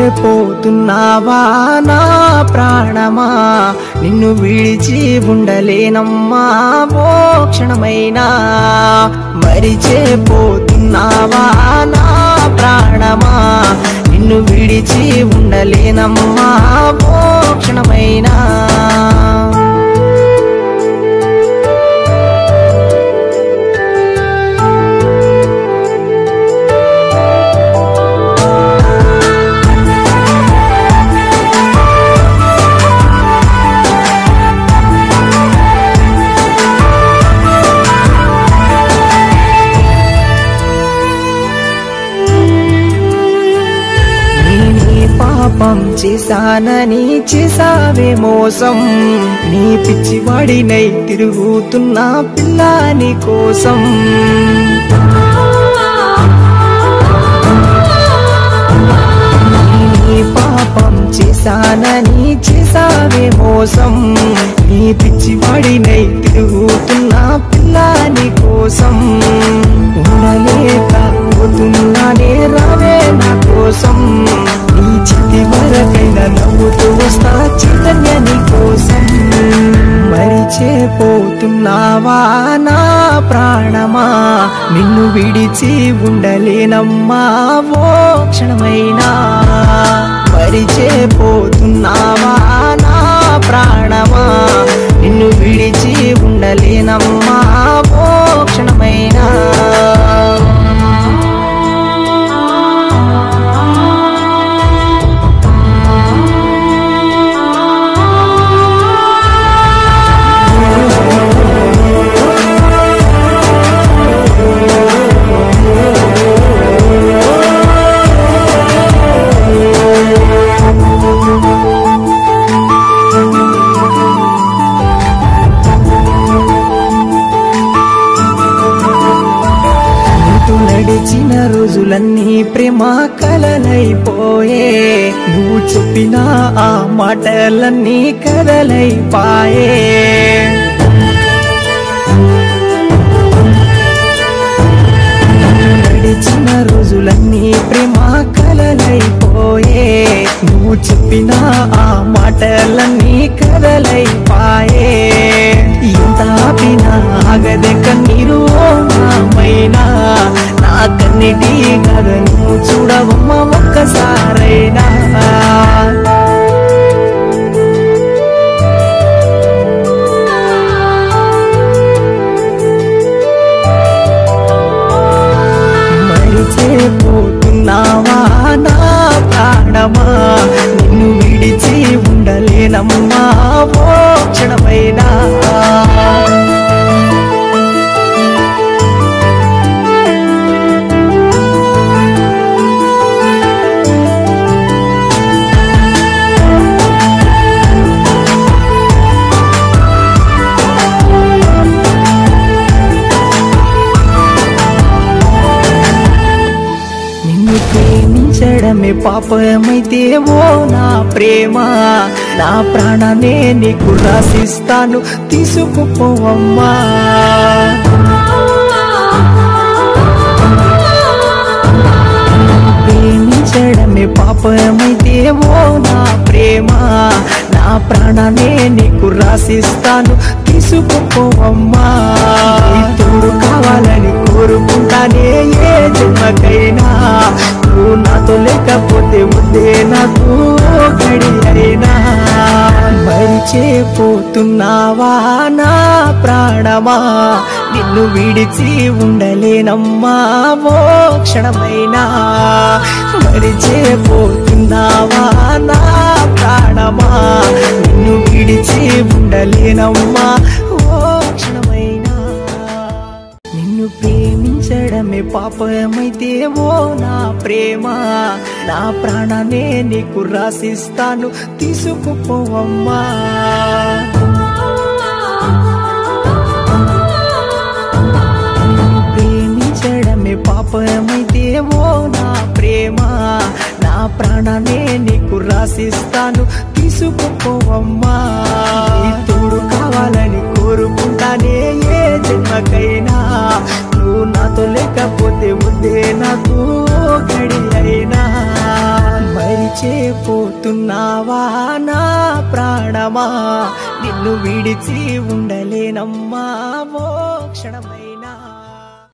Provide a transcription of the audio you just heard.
మరిచేపోతున్నావా నా ప్రాణమా? నిన్ను విడిచి ఉండలేనమ్మా మోక్షణమైనా క్షణమైనా. మరిచేపోతున్నావా నా ప్రాణమా? నిన్ను విడిచి ఉండలేనమ్మా. ఓ క్షణమైనా పాపం చేశానని చేసావే మోసం. నీ పిచ్చివాడినై తిరుగుతున్నా పిల్లాని కోసం. నేనే పాపం చేశానని చేసావే మోసం. నీ పిచ్చివాడినై తిరుగుతున్నా పిల్లాని కోసం. చైతన్య నీ కోసం మరిచేపోతున్నావా నా ప్రాణమా? నిన్ను విడిచి ఉండలేనమ్మా ఓ క్షణమైనా. మరిచేపోతున్నావా నా ప్రాణమా? నిన్ను విడిచి ఉండలేనమ్మా ఓ గడిచిన రోజులన్నీ ప్రేమ కలలైపోయే. నువ్వు చెప్పిన ఆ మాటలన్నీ కదలైపాయే. గడిచిన రోజులన్నీ ప్రేమ కలలైపోయే. నువ్వు చెప్పిన ఆ మాటలన్నీ కదలైపాయే. ఇంత ఆపిన ఆగదే కన్నీరు ఓ నామైనా. కన్నిటి కథ చూడవమ్మ ఒక్కసారైనా. మరిచేపోతున్నావా నా ప్రాణమా? నిన్ను విడిచి ఉండలేనమ్మా. ప్రేమించడమే పాపమైతే ఓ నా ప్రేమ? నా ప్రాణనే నీకు రాసిస్తాను తీసుకుపోవమ్మా. ప్రేమించడమే పాపమైతే ఓ నా ప్రేమ? నా ప్రాణనే నీకు రాసిస్తాను తీసుకుపోవమ్మా. నీ తోడు కావాలని కోరుకుంటానే ఏ జన్మకైనా. నాతో లేకపోతే ఉందే నాకు ఓ గడి అయినా మరిచేపోతున్నావా నా ప్రాణమా? నిన్ను విడిచి ఉండలేనమ్మా మోక్షణమైనా క్షణమైనా. మరిచేపోతున్నావా నా ప్రాణమా? నిన్ను విడిచి ఉండలేనమ్మా ప్రేమించడమే పాపమైతేవో నా ప్రేమ. నా ప్రాణనే నీకు రాసిస్తాను తీసుకుపోవమ్మా. ప్రేమించడమే పాపమైతేవో నా ప్రేమ. నా ప్రాణనే నీకు రాసిస్తాను తీసుకుపోవమ్మా. మరిచేపోతున్నావా నా ప్రాణమా? నిన్ను విడిచి ఉండలేనమ్మా. మోక్షణమై